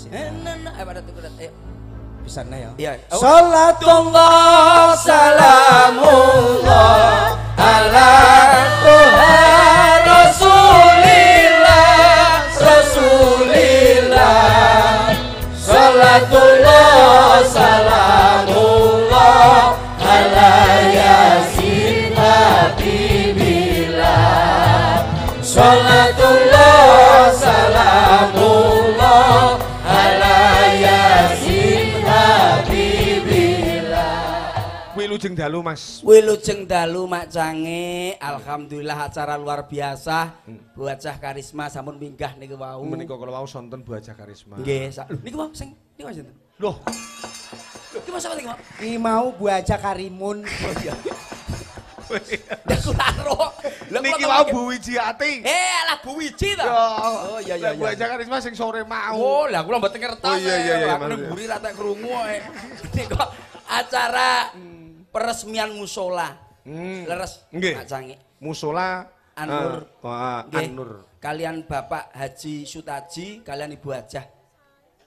sih. Enak, ayo pada tuh ayo. Bisa ya. Iya. Salatullah salamullah ala Tuhan Rasulillah Rasulillah Salatullah salamullah Wilujeng dalu Mas. Wilujeng dalu Mak Cange, alhamdulillah acara luar biasa. Buacah karisma sampun minggah niku wau. Menika kala wau sonten Bu Aja Karisma. Nggih, sak- lho, niku wau sing niku wau sinten? Loh, Lho, Ki mas apa niku? Mak? Ki mau Bu Aja Karimun. Lah kula ro. Lah niki kula wau Bu Wijiati. Eh, alah Bu Wiji ta. Oh iya iya iya. Aja Karisma sing sore mau. Oh, lah kula mboten ngertos. Oh, iya, iya, iya, Aku maksudnya. buri ra tak krungu ae. Niku acara peresmian musola. Hmm. Leres Nggih. Mak Cange. Musola An-Nur. eh, wah, Nggih. An-Nur. Kalian Bapak Haji Sutaji, kalian Ibu Hajah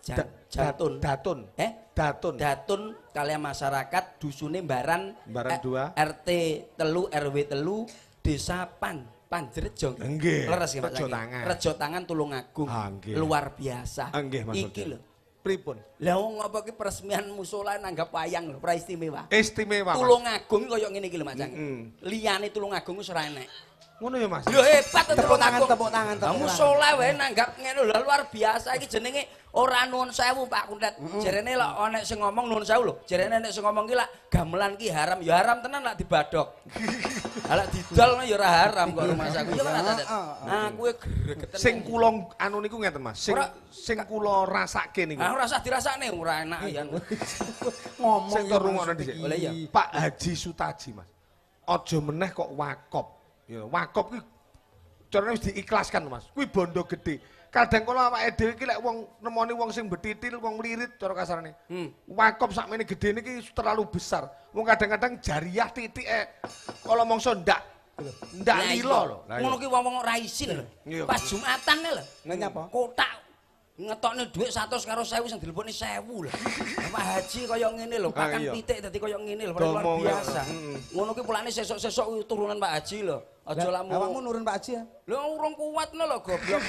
Ja- Da- Jatun. Datun. Eh? Datun. Datun kalian masyarakat dusune Baran Baran eh, dua. RT telu RW telu Desa Pan Panjrejo. Nggih, Leres ya Pak Rejo? Tangan. Rejo Tangan Tulungagung. Ah. Luar biasa. Ah, nggih, Mas Iki lho. Pripun? Lah wong apa ki peresmian musola nanggap wayang lho, pra istimewa. Istimewa. Mas. Tulungagung koyo ngene iki lho Cang. Mm-mm. Liyane Tulungagung wis ora enek. Ngono ya Mas. Lho hebat Tepuk tangan, tepuk tangan, tepuk tangan. soleh wae nanggap ngene lho luar biasa iki jenenge ora nuwun sewu Pak Kuntet. Jarene lek ana sing ngomong nuwun sewu lho. Jarene nek sing ngomong ki lak gamelan ki haram ya haram tenan lak dibadok. Lah didol ya ora haram kok rumah saku. Ya ora Tet. Nah kuwi gregeten. Sing kula anu niku ngeten Mas. Sing Ora- sing kula rasake niku. Ah ora usah dirasakne ora enak ya. Ngomong Sing maksud dhisik. Pak Haji Sutaji Mas. Aja meneh kok wakop. Ya, wakop ki carane wis diikhlaskan Mas. Kuwi bondo gede. Kadang kala awake dhewe ki lek wong nemoni wong sing betitil, wong mlirit cara kasarane. Hmm. Wakop sakmene gedene ki terlalu besar. Wong kadang-kadang jariah titik e kala mongso ndak ndak lilo lho. Ngono ki wong-wong ora isin lho. Pas Jumatan lho. Lah nyapa? Kotak ngetokne dhuwit 100 karo 1000 sing dilebokne 1000 lho. Pak Haji kaya ngene lho, Ah, pakan pitik dadi kaya ngene lho, luar biasa. mm. Ngono ki pulane sesuk-sesuk kuwi turunan Pak Haji lho. Aja Awakmu lamu. nurun Pak Haji ya? Lho urung kuatno lho goblok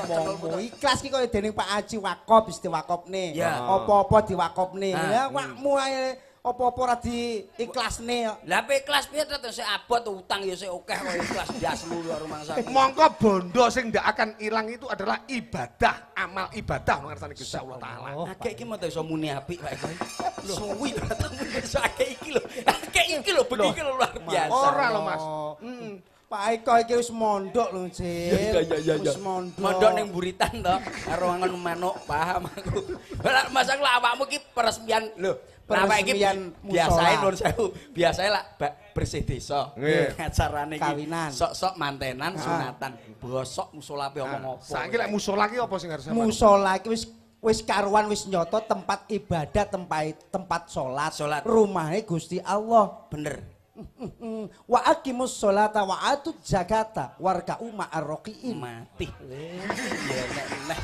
Ngomong ikhlas ki kaya dening Pak Haji wakop wis diwakopne. Ya. Apa-apa diwakopne. Ah. Ya awakmu ae apa-apa ora diikhlasne ya. Lah pe kelas piye to sik abot utang ya sik akeh kelas ndas lho rumah saku. Mongko bondo sing ndak akan hilang itu adalah ibadah, amal ibadah nang ngarsane Gusti Allah taala. Akeh iki mah iso muni apik Pak Eko. Suwi ora tau muni iso akeh iki lho. Akeh iki lho begini lho luar biasa. Ora lho Mas. Hmm. Pak Eko iki wis mondok lho, Cil. Iya iya iya. Wis mondok. Mondok ning buritan to, karo ngon manuk, paham aku. Lah masa lah awakmu ki peresmian lho. Peresmian iki biasae nur sewu. Biasae lah ba- bersih desa. Nggih. Acarane iki Kawinan. sok-sok mantenan, Ah. sunatan. Bosok musola pe omong apa. Saiki lek musola ki apa sing harus sama? Musola iki wis wis karuan wis nyoto tempat ibadah, tempat tempat salat, Salat. rumahe Gusti Allah. bener. Wa aqimus sholata wa atut zakata warka'u ma'ar raqiin. Mati. Ya nek neh.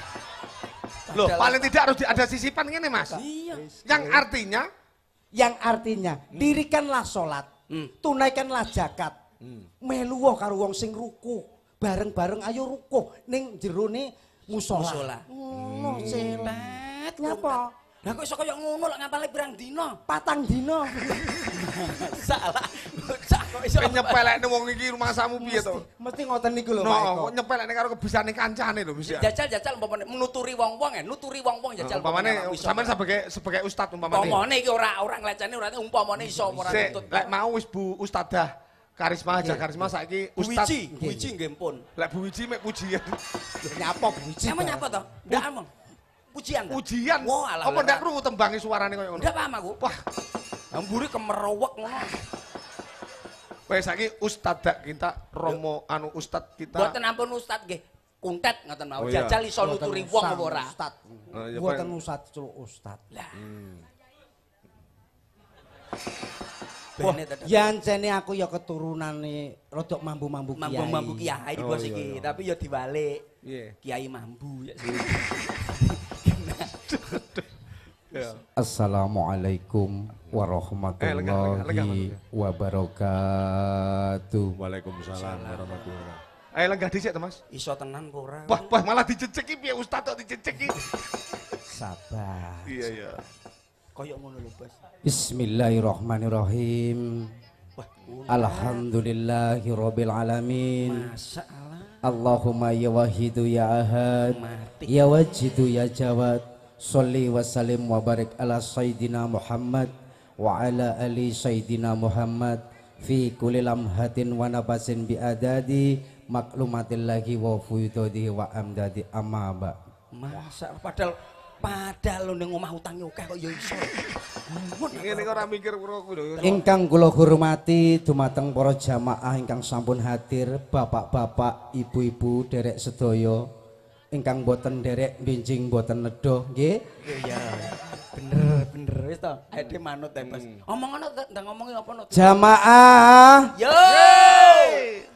Loh, paling tidak harus ada sisipan ngene Mas. Iya. Yang artinya Yang artinya dirikanlah salat, Hmm. tunaikanlah zakat. Meluwo karo wong sing ruku. Bareng-bareng ayo ruku ning jerone musola. Musola. Ngono celet. Nyapa? Lah kok iso kaya ngono lek ngapale pirang dina? Patang dino. Salah. Bocah kok iso. nyepelekne wong iki rumah samu piye to? Mesti ngoten niku lho Pak. No, kok nyepelekne karo kebisane kancane lho mesti. Jajal-jajal umpamane nuturi wong-wong ya, nuturi wong-wong jajal. Umpamane sampean sebagai sebagai ustad umpamane. Umpamane iki ora ora ngleceni ora umpamane iso ora Sik, nutut. lek mau wis Bu Ustadzah Karisma aja. Karisma saiki Ustad. Wiji, Bu Wiji nggih pun. Lek Bu Wiji mek pujian. Nyapa buji. Emang nyapa to? Ndak among. Pujian. Pujian. Wah, alah. Apa ndak krungu tembange suarane koyo ngono? Ndak paham aku. Wah, Amburi kemerowek ngono. Wes saiki ustadzah kita Romo anu ustad kita. Mboten ampun Ustad nggih. Kuntet ngoten mau. Oh, iya. Jajal iso nuturi wong apa ora. Ustad. Oh, iya, Mboten ustad, celuk ustad. Lah. Wah, Bene tetep. yancene aku ya keturunane rodok mambu-mambu kiai. mambu-mambu kiai Oh, bos iya, iki, iya. tapi ya dibalik. Iya. Kiai mambu ya. Assalamualaikum Eh, warahmatullahi wabarakatuh. Waalaikumsalam warahmatullahi wabarakatuh. Ayo lenggah dhisik to, Mas. Iso tenan apa ora? Wah, wah malah dicecek iki piye Ustaz kok dicecek iki. Sabar. Iya, iya. Koyok ngono lho, Bos. Bismillahirrahmanirrahim. Wah, Alhamdulillahirabbil alamin. masalah Allahumma ya wahidu ya ahad mati. Ya wajidu ya jawad Salli wa sallim wa barik ala Sayyidina Muhammad Wa ala ali Sayyidina Muhammad Fi kulli lamhatin wa nafasin bi adadi Maklumatillahi wa fuyudodihi wa amdadi amma ba Masa padahal padahal lu ning omah utange akeh kok ya iso. Ngene kok ora mikir karo aku lho. Ingkang kula hormati dumateng para jamaah ingkang sampun hadir, bapak-bapak, ibu-ibu, derek sedaya ingkang boten derek benjing boten nedha, nggih. Iya. Bener, bener wis to. Dhewe manut ya, Bos. Omong ngono ndang ngomongi apa no? Jamaah, Yo!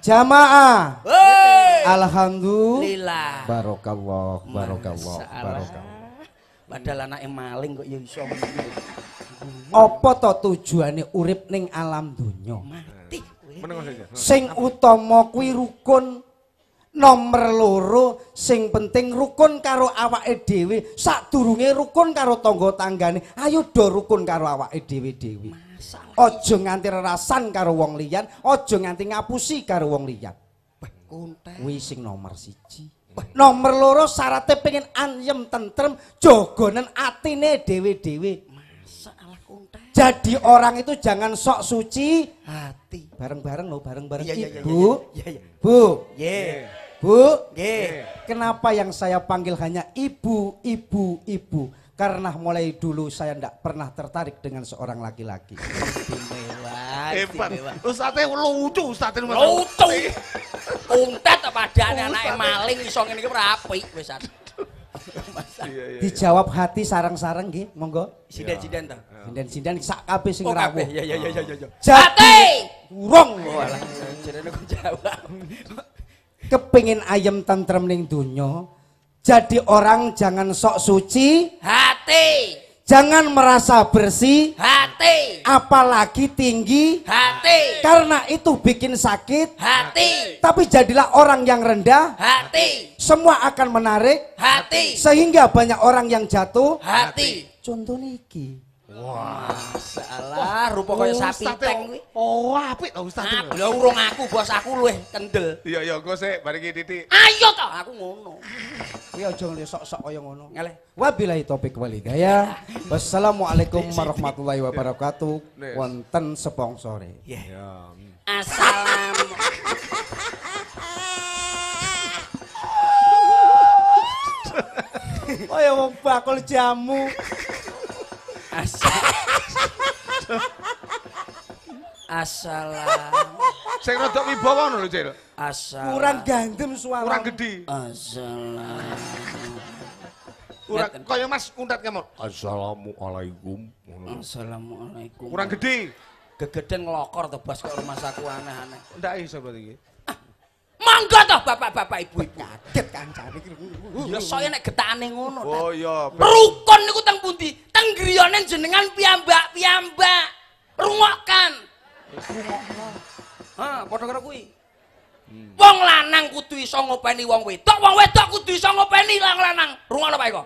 jamaah. Alhamdulillah. Lillah. Barokallah, barokallah, barokallah. Padahal anake maling kok ya iso Apa to tujuane urip ning alam donya? mati. Sing utama kuwi rukun nomor loro sing penting rukun karo awake dhewe sadurunge rukun karo tangga tanggane. Ayo do rukun karo awake dhewe dhewe aja nganti rerasan karo wong liyan aja nganti ngapusi karo wong liyan. Kuwi sing nomor siji. Nomor loro syaratnya pengen anyem tentrem jogonen atine dhewe-dhewe. Masalah jadi orang itu jangan sok suci. Hati. bareng-bareng loh bareng-bareng. Iya, iya, iya, ibu iya, iya. bu. Ye. Bu Ye. kenapa yang saya panggil hanya ibu ibu ibu karena mulai dulu saya tidak pernah tertarik dengan seorang laki-laki Istimewa. Hebat. istimewa. Ustaznya lucu, Ustaznya. Lucu. Kuntet apa padane anake maling iso ngene iki wis. Iya, iya. dijawab hati sarang-sarang nggih monggo Sinden-sinden ta. sinden-sinden sak kabeh sing Oh rawuh kabeh. Ya ya ya ya ya. Jadi- Hati. urung Oh alah jenenge kok jawab. Kepingin ayem tentrem ning donya jadi orang jangan sok suci Hati. jangan merasa bersih Hati. apalagi tinggi Hati. karena itu bikin sakit Hati. tapi jadilah orang yang rendah Hati. semua akan menarik Hati. sehingga banyak orang yang jatuh Hati. contoh niki Salah, rupa kaya sapi teng kuwi. Oh, apik to Ah, lha urung aku, bos aku luwih kendel. Iya, iya, engko sik bareng iki titik. Ayo to, aku ngono. kuwi aja ngene sok-sok kaya ngono Ngalih. wabillahi taufik wal hidayah wassalamualaikum warahmatullahi wabarakatuh wonten sponsore Ya. Ya. Assalam. kaya wong bakul jamu Assalam. Assalam. Sing rada wibawa ngono lho, Cil. Assalam. kurang gandem suara Kurang gede. Assalam. Kurang kaya Mas untat kamu. Assalamualaikum. Ngono. Assalamualaikum. Kurang gede. gegeden ngelokor to bos kok rumah saku aneh-aneh. Ndak iso berarti iki. Monggo toh bapak-bapak ibu-ibu. kaget kancane iki Ya saya nek getane ngono. Oh iya. Rukun niku teng pundi? Teng griyane jenengan piyambak-piyambak. Rungokkan. Ha, padha karo kuwi. Wong lanang kudu iso ngopeni wong wedok, wong wedok kudu iso ngopeni wong lanang. Rungokno Pak Eko.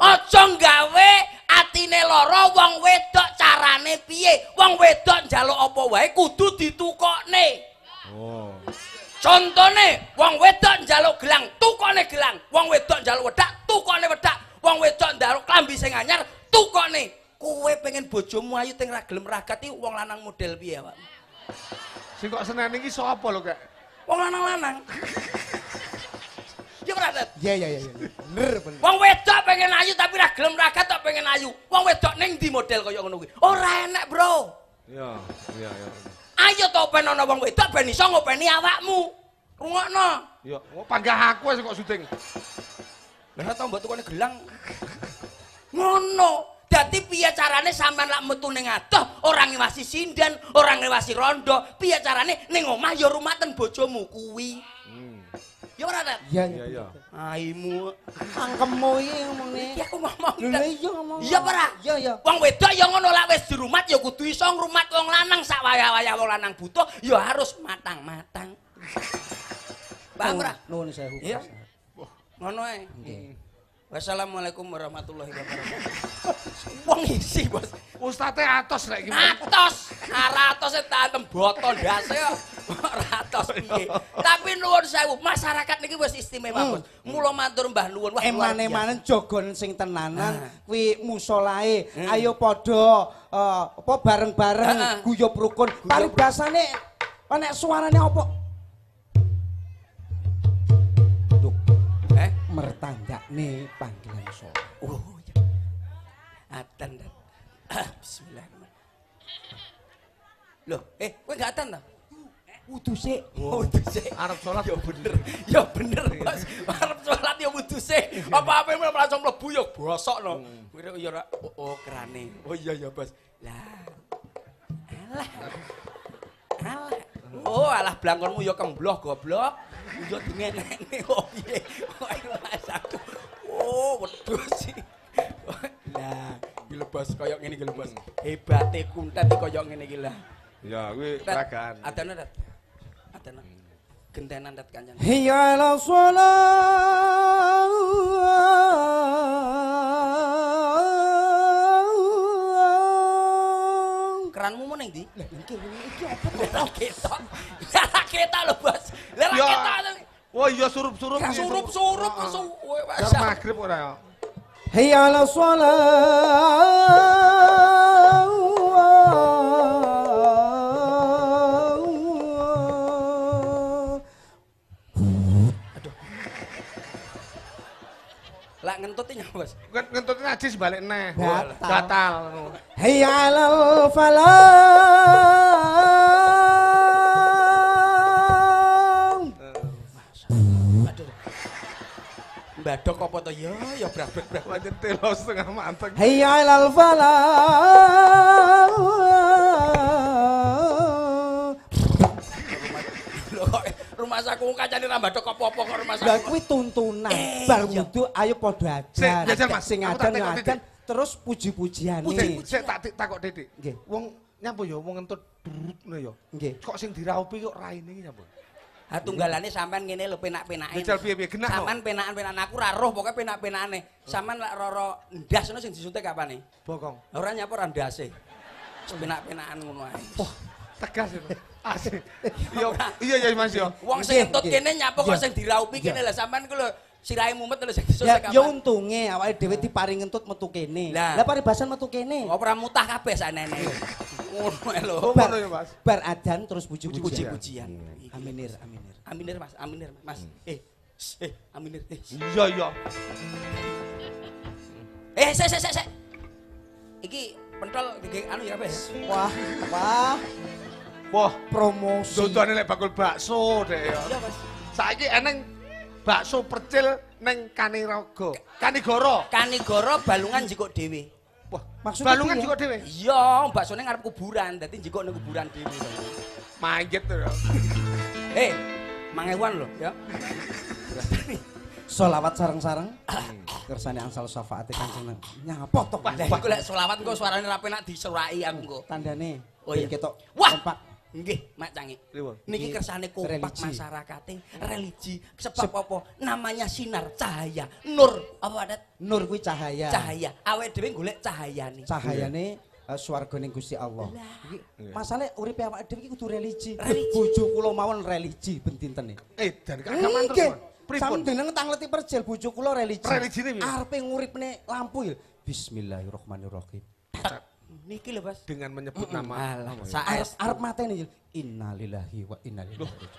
Aja nggawe atine lara wong wedok carane piye? Wong wedok njaluk apa wae kudu ditukokne. Oh. Contone, wong wedok njaluk gelang, tukone gelang. Wong wedok njaluk wedak, tukone wedak. Wong wedok njaluk klambi sing anyar, tukone. Kowe pengen bojomu ayu teng ra gelem ragat iki wong lanang model piye, Pak? Sing kok senen iki sapa lho, Kak? Wong lanang-lanang. Ya ora, Tet? iya iya iya bener bener Wong wedok pengen ayu tapi ra gelem ragat tok pengen ayu. Wong wedok ning ndi model kaya ngono kuwi? Ora enak, Bro. Iya, iya, iya. Ayo to ben ana wong wedok ben iso ngopeni awakmu. Rungokno. Iya, oh panggah aku wis kok syuting. Lah tau mbok tukone gelang. Ngono. Dadi piye carane sampean lak metu ning adoh, orang ngewasi sinden, orang ngewasi rondo, piye carane ning omah ya rumaten bojomu kuwi. Ya ora, Dat? Iya Iya, iya. Aimu. Angkemmu iki ngomongnya. Iki aku ngomong. Lah iya ngomong. Iya ora? Iya iya. Wong wedok ya ngono lak wis dirumat ya kudu iso ngrumat wong lanang sak wayah-wayah wong lanang butuh ya harus matang-matang. Paham ora? Nuwun sewu. Iya. Ngono ae. Wassalamualaikum warahmatullahi wabarakatuh. Wong isi, Bos. Ustate atos rek iki. Atos, arah atos tantem botol ndase kok. Ora atos piye. Tapi nuwun sewu, masyarakat niki wis istimewa, Bos. Mula matur Mbah nuwun. Wah, luar Emane-manen jogon sing tenanan Ah. kuwi musolae. Ayo padha eh, apa bareng-bareng ah. guyub rukun. Paribasane nek suarane apa? Mertandakne panggilan sholat. Oh, ya. Atan dan. Bismillahirrahmanirrahim. Loh, eh, kowe gak atan ta? Wudu sik. Oh, wudu sik. Arep salat Ya bener. Ya bener, Bos. Arep salat ya wudu sik. Apa-apa yang langsung mlebu ya bosok no. Kira ya ora oh, oh kerane. Oh iya ya, Bos. Lah. Alah. Alah. Oh, alah blangkonmu ya kembloh goblok. Iya dengan nenek kok iya. Wah. Oh waduh sih. Nah gelebas kayak gini gelebas. Hebate kuntet koyo ngene iki gila. Ya kuwi peragaan. Ada nih dat. Ada nih. Gentenan dat kanjeng. Hiya ala sholat. Keranmu meneng di? Lah iki iki apa ketok. Ketok lho, Bos. Lah Ya. ketok. Wah iya surup-surup. Surup-surup Heeh. suwe Jar ora ya. Hayya 'ala shalah. Ngentut iki Bos. Ngen- Ngentut najis balik neh. Batal. Batal. 'Alal falah. Aduh. Mbadok apa to ya? Ya brabek brabek. Pancen telo setengah mateng. Hayya 'alal falah. Rumah saku kancane ra mbadok apa-apa kok rumah Lah saku. kuwi tuntunan. Eh, Bar iya. wudu ayo padha Sik, adan. jajal, Mas. Sing Aku terus puji-pujiane. Sik, sik tak takok Didik. Nggih. Wong nyapa ya wong ngentut durut ngono ya. Nggih. Kok sing diraupi kok raine iki nyapa? Ha tunggalane sampean ngene lho penak-penake. Jajal piye-piye genah no. Sampean penakan-penakan aku ra roh pokoke penak-penakane. Sampean lak roro ndas ngono sing disuntik kapane? Bokong. Ora nyapa ora ndase. Penak-penakan ngono ae. Wah, tegas itu. Asik. Iya, iya ya Mas ya. Wong sing entut kene nyapa kok Iya. sing diraupi kene lho sampean ku lho sirahe mumet disuntik Ya, ya untunge awake dhewe diparing ngentut metu kene. Lah. Paribasan metu kene. Ora mutah kabeh sanene. Ngono ae lho. Oh, ngono ya Mas. Bar adan terus puji-pujian. Puji-pujian. Aminir, aminir. Aminir Mas, aminir Mas. Eh, shh, eh, aminir. Eh. Iya iya. eh, sik sik sik sik. Iki pentol iki anu ya apa ya? Wah, wah, Wah, promosi. dodone lek bakul bakso dek ya. Iya, Mas. Saiki eneng bakso percil neng Kaniraga. Kanigoro. Kanigoro balungan jikok dhewe. Wah, Maksudnya balungan juga dhewe. Iya, baksone ngarep kuburan, dadi jikok ning kuburan dhewe. Manggit to ya. Eh, mangewan lho, ya. Solawat sareng-sareng. Kersane angsal syafaate Kanjeng Nabi. Nyapa to? Lah iku lek selawat engko suarane ra penak diseraki aku engko. Tandane. Oh iya. ketok Wah. Nggih, Mak Canggih. Pripun? Niki Iki kersane kompak religi. masyarakate, religi. Sebab apa? Namanya sinar cahaya, nur. Apa adat? Nur kuwi cahaya. Cahaya. Awake dhewe golek cahayane. Cahayane uh, swargane Gusti Allah. Iki masalahe uripe awake dhewe iki kudu religi. Religi. Bojo kula mawon religi ben dintene. Eh, dan keagamaan Nggih. terus. Pripun? Sampeyan tangleti perjel bojo kula religi. Religine piye? Arepe nguripne lampu ya. Bismillahirrahmanirrahim. Niki lho, Mas. Dengan menyebut nama. Alah, nama ya. saes. Arep arep mateni ya. Innalillahi wa inna ilaihi raji'un.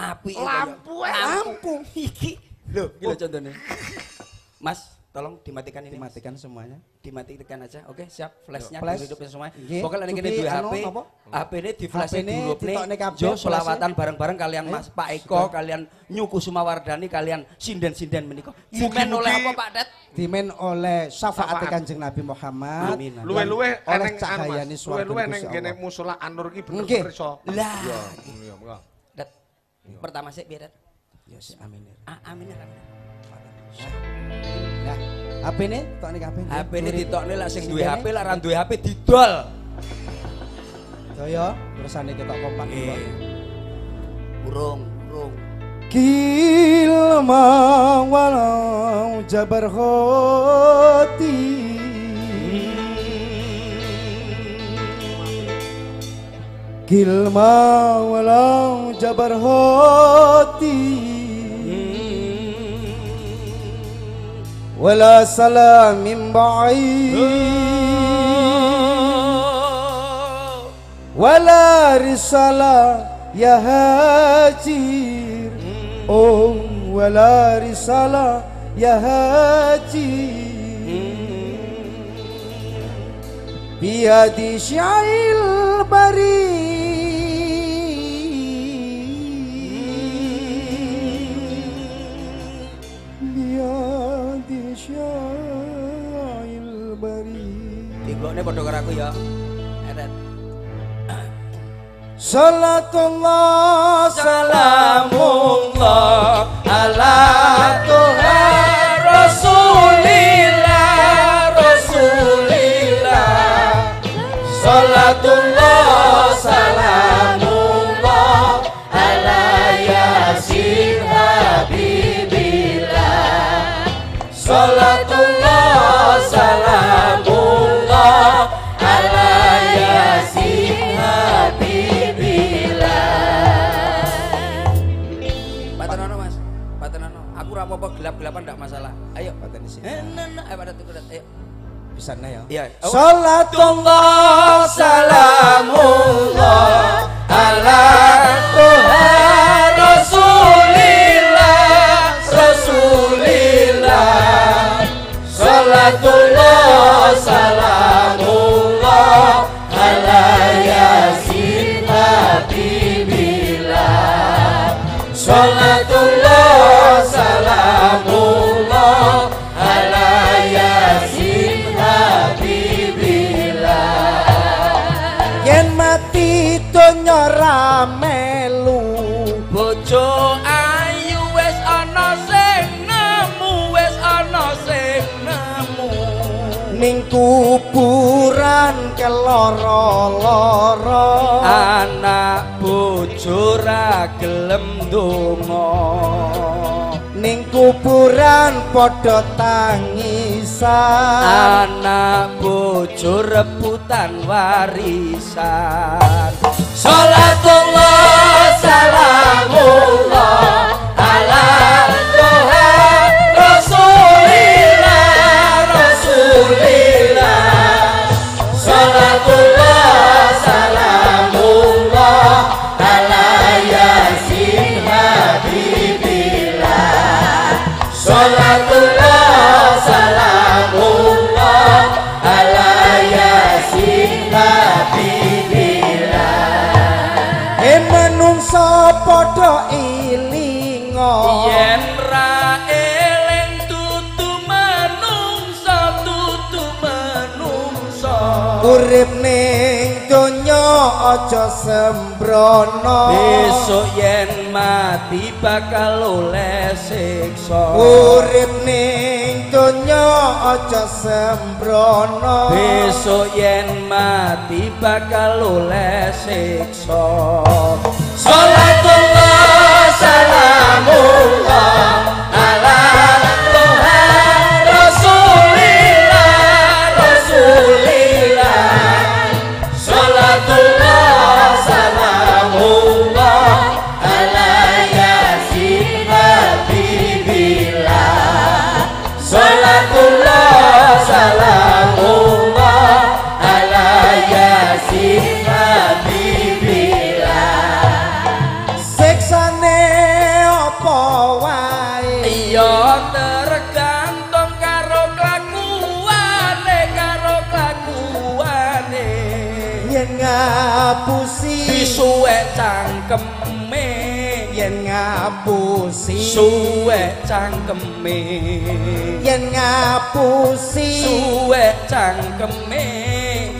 Api Lampu, eh, lampu. Iki. Lho, iki lho contohnya. Mas, tolong dimatikan ini. Mas. Dimatikan semuanya. Dimatikan aja. Oke, siap. Flashnya Flash. dihidupin semuanya. Nggih. Pokoknya ini dua anu, HP. apa? HP ini di flash ditokne kabeh Jo selawatan bareng-bareng kalian Eh, Mas Pak Eko, kalian Nyuku Sumawardani, kalian sinden-sinden menika. Dimen oleh apa Pak Dat? Dimen oleh syafaat. Kanjeng Nabi Muhammad. Amin. Luwe-luwe oleh eneng anu, cahayane Mas. swarga Luwe-luwe neng Gusti kene musola Anur iki bener-bener iso. Lah. Iya, iya, enggak. Dat. Pertama sih biar Dat. Ya si amin. Ah, amin. Nah, HP ini tok nih HP. HP ini ditokne lak sing duwe HP lak ra duwe HP didol. Saya urusan kita kompak. Eh. Urung, urung. Kilma walau jabar khoti Kilma walau jabar khoti ولا سلام بعيد. ولا رسالة يا هاجر. ولا رسالة يا هاجر. بيد شعي البريد. ini pada aku ya. Eret. Salatullah salamullah ala Tuhan rasulillah rasulillah salatullah pada ayo. Bisa ya. Iya. Salatullah salamullah ala Bojo ayu wis ana sing nemu wis ana sing nemu. Ning kuburan keloro-loro. Anak bojo ra gelem donga ning kuburan padha tangisan anak bojo rebutan warisan. Salatullah salamullah ala Tuhan Rasulillah Rasulillah aja sembrono. Besok yen mati bakal oleh siksa. Urip ning donya aja sembrono. Besok yen mati bakal oleh siksa. Salatullah salamullah ngapusi Suwe cangkeme yen ngapusi Suwe cangkeme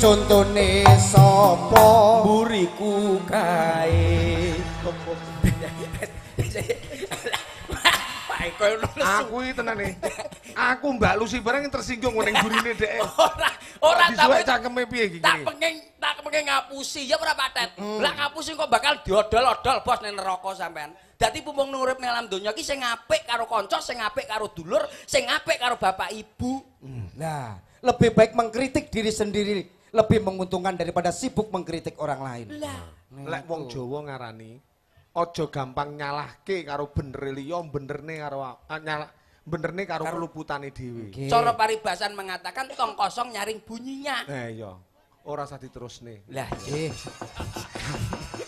contone sapa Buriku kae. Aku iki tenane. Aku Mbak Lucy barang yang tersinggung ning gurine dhek. Ora, ora tapi cangkeme piye iki tak pengen tak pengen ngapusi ya ora patet. Lah ngapusi kok bakal diodol-odol bos ning neraka sampean. Dadi pumpung nurip ning alam donya ki sing apik karo kanca, sing apik karo dulur, sing apik karo bapak ibu. Nah, lebih baik mengkritik diri sendiri lebih menguntungkan daripada sibuk mengkritik orang lain. Lah, Lek wong Jawa ngarani aja gampang nyalahke karo bener liya, benerne karo ah, nyala benerne karo keluputane dhewe. Oke. cara paribasan mengatakan tong kosong nyaring bunyinya. Nah iya, ora usah diterusne. Lah, Eh,